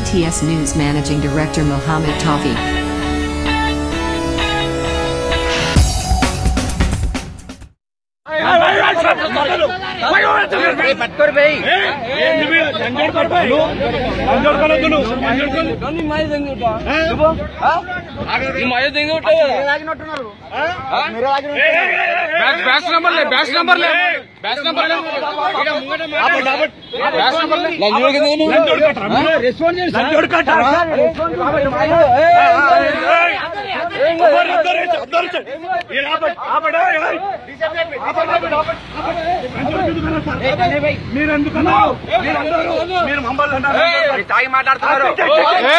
BTS News Managing Director Mohammed Tawfiq. Batch number లే batch number లే batch number లే batch number లే తాగి మాట్లాడుతున్నారు ఏ,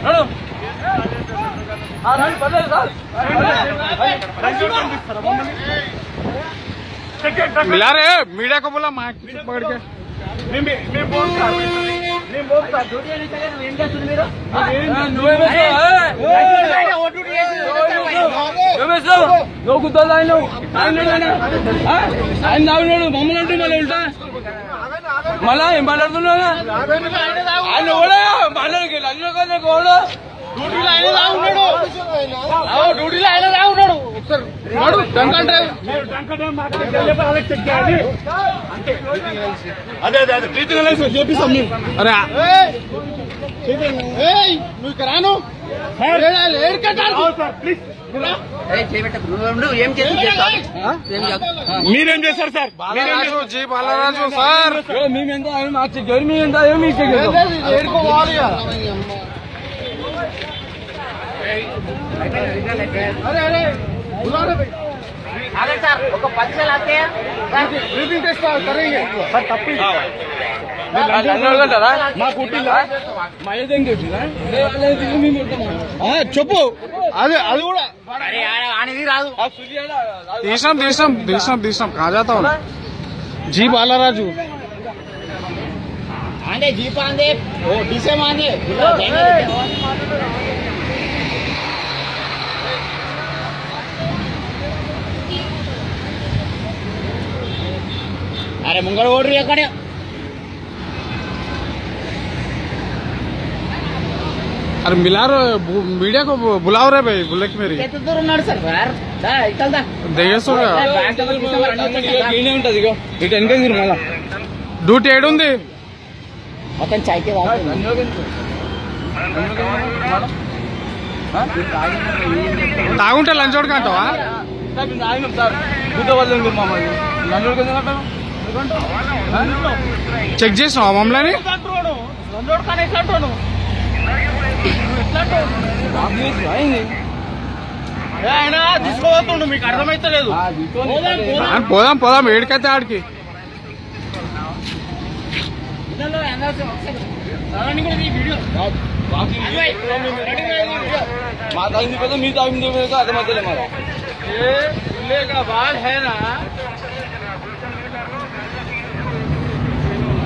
వెళ్ళన్నారు मिला रे मीडिया को बोला माइक पकड़ के నువ్వు కుదరదు ఆయన ఆయన తాగినాడు మమ్మల్ని అంటూ మళ్ళీ ఉంటా మళ్ళా ఏం మాట్లాడుతున్నా ఆయన కూడా మాట్లాడకి లంచ్ కూడా తాగున్నాడు వాడు డంకంటే అదే అదే అదే ప్రీతి లైసెన్స్ చేపిస్తాం మేము అరే నువ్వు ఇక్కడ రాను సార్ ప్లీజ్ ఏం చేసి మీరేం చేశారు సార్ బాలరాజు జీ బాలరాజు సార్ మేమెంత ఆయన మాకు చెక్ చేయాలి మేమెంత ఏమో మీకు చెక్ చేద్దాం ఒక పది సార్లు ఆతే మా కుట్టిల్లా మా ఏదేం చెప్పినా మేము ఉంటాం చెప్పు అదే అది కూడా అనేది రాదు ఆ సులియాడ తీసాం తీసాం తీసాం తీసాం కాజాతా జీ బాలరాజు అంటే జీప్ అందే ఓ డిసెమ్ అరే ముంగడ ఓడ్రి ఎక్కడ अरे मिला रे बु- मीडिया को बु- बुलाओ रे भाई बुलेट मेरी ఎంత దూరం ఉన్నాడు సార్ సార్ దా ఇక్కల్దా దిగేస్తుగా ఈయనే ఉంటది ఇగో ఇటు వెనక తిరు మళ్ళా డ్యూటీ ఏడుంది మొత్తం చాయ్కే తాగుంటే లంచ్ ఒకటి అంటావా ఆయన సార్ గుద్ద వాళ్ళు మీరు మమ్మల్ని నన్ను ఎందుకంటావు చెక్ చేసినావా మమ్మల్ని ఆయన తీసుకోబోతుండు మీకు అర్థమైతలేదు ఆ, పోదాం పోదాం ఏడికైతే ఆడికి మా తాగింది పెద్ద మీ తాగింది పెద్ద అర్థమైతలే మరి బాగా హేనా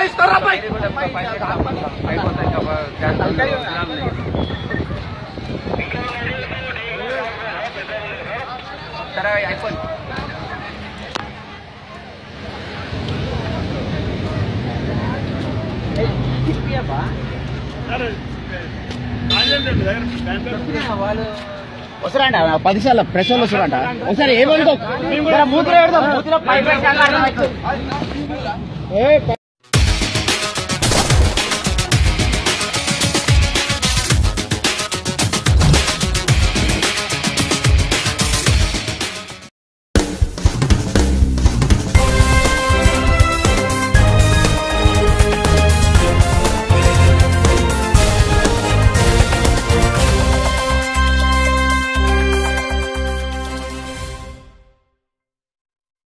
అయిపోతాయి సరే అయిపోయింది వస్తారంట పది సార్లు ప్రెస్ వాళ్ళు? వస్తారంట ఒకసారి ఏమనుకో మూతిలో పెడదాం మూతిలో పై